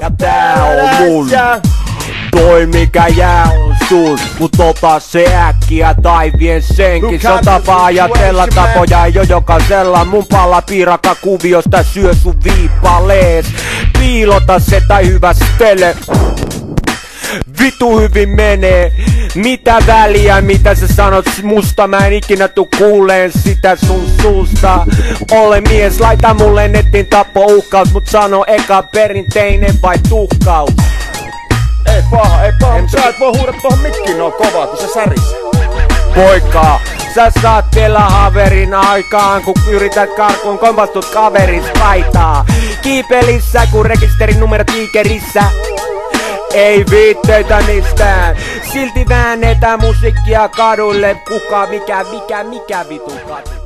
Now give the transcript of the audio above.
ja tää on mun. Toi mikä jää on sun, mut ota se äkkiä tai vien senkin. Se on tapa ajatella tapoja jo jokaisella. Mun pala piiraka kuviosta syö sun viipalees. Piilota se tai hyvästele. Vitu hyvin menee. Mitä väliä, mitä sä sanot musta Mä en ikinä tuu kuuleen sitä sun suusta. Ole mies, laita mulle netin tappo uhkaus Mut sano eka perinteinen vai tuhkaus. Ei paha, ei paha, mut sä et voi huuda tohon mikkiin noin kovaa, kun se särisee. Poika, sä saat vielä haverin aikaan Kun yrität karkuun kompastut kaveris kaitaa Kiipelissä kun rekisterin numero tiikerissä ei viitteitä mistään. Silti väännetään musiikkia kadulle. Kuka, mikä, mikä, mikä vitu katu